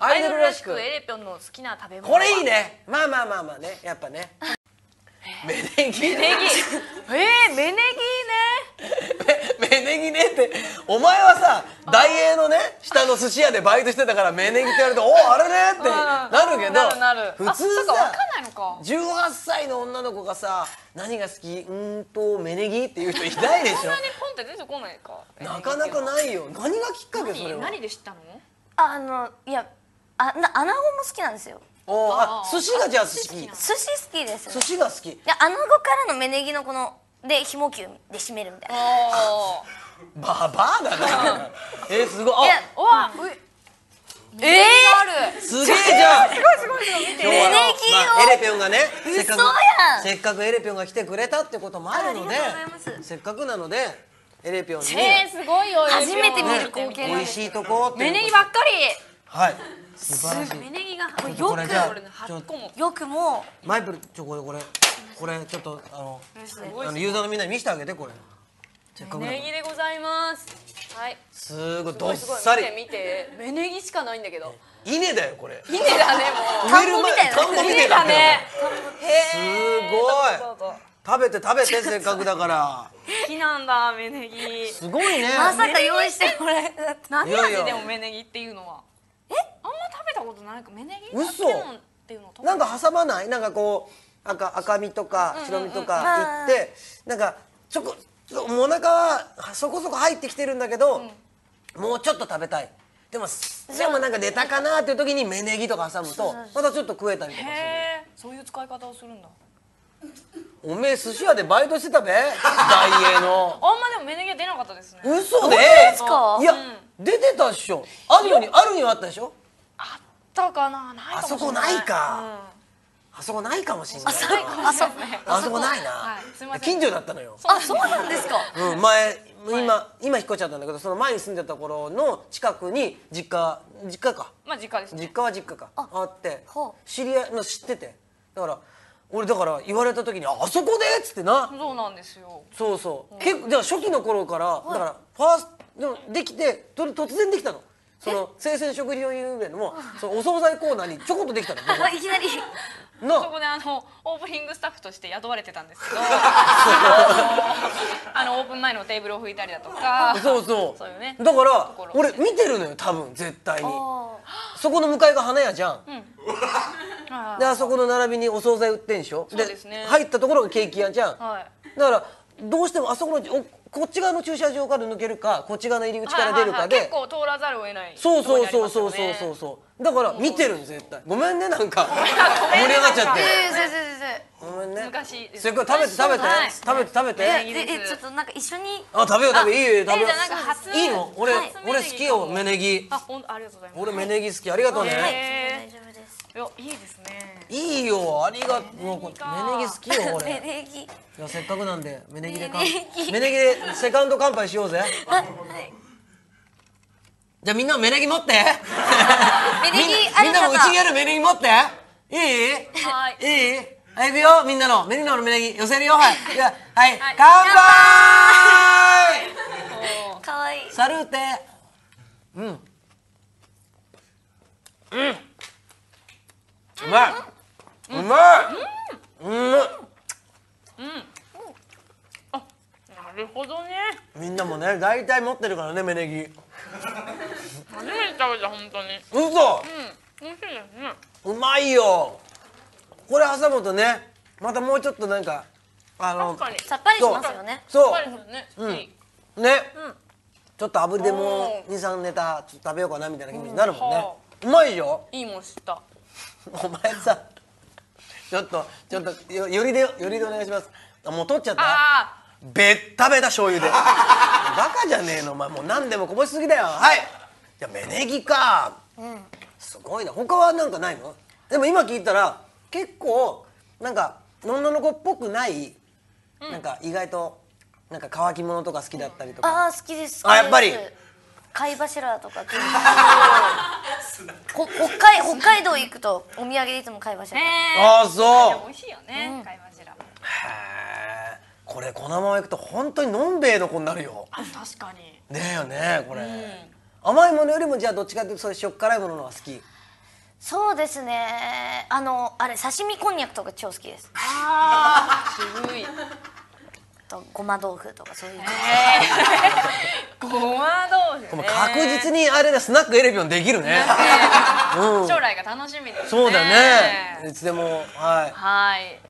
アイドルらしく。エレピョンの好きな食べ物これいいね。まあまあまあまあね。やっぱね。メネギ。ネギ。えー、メネギね。メネギねって。お前はさ大英のね下の寿司屋でバイトしてたからメネギって言われて おおあれねってなるけどなる普通さかんないのか。18歳の女の子がさ何が好き？うーんとメネギっていう人いないでしそんなにポンって出てこないか。ょなかなかいないよ何がきっかけそれ何は何で知ったの？あのいやあな穴子も好きなんですよ。おーあ寿司がじゃあ好き。寿司好きです寿司が好き。で穴子からの芽ネギのこのでひもきゅうで締めるみたいな。あババアだなえすごい。ああわうえー、ある。すげえじゃんすごいすごいすごい。見て。今まあエレピョンがねせっかく嘘やん。せっかくエレピョンが来てくれたってこともあるのであありがとうございます。せっかくなのでエレピョンに。えー、すごいよ初めて見る光景美味しいとこってメネギばっかはい。素晴らしい。りメネギがよくこれじゃあ俺ね8個も。よくもマイプルちょこれこれ。これちょっとあのあのユーザーのみんなに見せてあげてこれ。せっネギでございます。はい。すごいすどっさり。見て見て。メネギしかないんだけど。稲だよこれ。稲だねもう。植える前田田んぼみたい稲だねだね。すごい。食べて食べてせっかくだから。好きなんだメネギ。すごいね。まさか用意してもらえた。何味でもメネギっていうのは？え？あんま食べたことない。かメネギ嘘。っていうのなんか挟まない？なんかこう赤赤身とか白身とかいってなんかちょこもうお腹はそこそこ入ってきてるんだけど、もうちょっと食べたい。でもでもなんかネタかなっていう時に芽ネギとか挟むとまたちょっと食えたりとかする。そういう使い方をするんだおめえ寿司屋でバイトしてたべ？大英の。あんまでもメネギは出なかったですね。嘘で？すか？いや、出てたっしょ。あるようにあるにはあったでしょ？あったかな？ないかもしれない。あそこないか。あそこないかもしれない。あそうあそこないな、はい。すいません。近所だったのよ。あそうなんですか？うん、前今今引っ越っちゃったんだけどその前に住んでた頃の近くに実家実家か。まあ実家ですね。実家は実家か。あって。知り合いの知ってて。だから俺だから言われた時に「ああそこで?」っつってな。そうなんですよ。そうそう。結構じゃあ初期の頃からだからファーストでもできてと突然できたのその生鮮食料品売りのもそのお惣菜コーナーにちょこっとできたの。あいきなり。そなこであのオープニングスタッフとして雇われてたんですけど。あのオープン前のテーブルを拭いたりだとか。そうそう。そういうねだから俺見てるのよ多分絶対に。あそこの向かいが花屋じゃん、はであそこの並びにお惣菜売ってんでしょ？そうですね。入ったところがケーキ屋じゃん、いはい。だからどうしてもあそこのおこっち側の駐車場から抜けるかこっち側の入り口から出るかで、はいはいはい。結構通らざるを得ないそうそうそうそうそう。そうそうだから見てるの絶対ごめんねなんか。盛り上がっちゃって。ごめんね。昔ですせっかく食べて食べて、はい。食べて食べて、ええちょっとなんか一緒に。あ食べよう食べよう。いいよ食べよう。いいの。俺、はい。俺好きよ芽ネギ。あほんありがとうございます。俺芽ネギ好きありがとうね、はい。へ大丈夫です。いやいいですね。いいよありがとう。芽ネギ。好きよ芽俺ネギいやせっかくなんで芽ネギでか芽ネギ芽ネギでセカンド乾杯しようぜ。はい。じゃあみんなも芽ネギ持って。芽ネギみんなもうちにある芽ネギ持って。いい？はい。いい？はい行くよみんなの。みんなの芽ネギ寄せるよ。はい。じゃあはい、はい。乾杯！かわいい。サルーテ。うん。うん。うまい。うまい。うん。なるほどね。みんなもね大体持ってるからね芽ネギ。初めて食べた本当に。嘘！うん美味しいですね。うまいよ。これ挟むとねまたもうちょっとなんかあのさっぱりしますよね。そさっぱりですよね。好きうね、ちょっと炙りでもお23ネタちょっと食べようかなみたいな気持ちになるもんね。は、うまいよ。いいもん知った。お前さちょっとちょっとよよりでよりでお願いします。あもう取っちゃった？あべったべた醤油で。バカじゃねえの。お前もう何でもこぼしすぎだよ。はい。じゃあ芽ネギか、すごいな。他はなんかないの？でも今聞いたら結構なんか女の子っぽくない、なんか意外となんか乾き物とか好きだったりとか、ああ好きです。あやっぱり。貝柱とか。こ北海北海道行くとお土産でいつも貝ー柱。へああえそう。美味しいよね。貝柱これこのままいくと本当にのんべえの子になるよ。あ確かに。ねえよねこれ、甘いものよりもじゃあどっちかっていうとそういう塩っ辛いものの方が好き。そうですね。あのあれ刺身こんにゃくとか超好きです。あー。渋い。とごま豆腐とかそういう。ごま豆腐ね。確実にあれだスナックエレビョンできるね。将来が楽しみですね。そうだね。いつでもはい。はい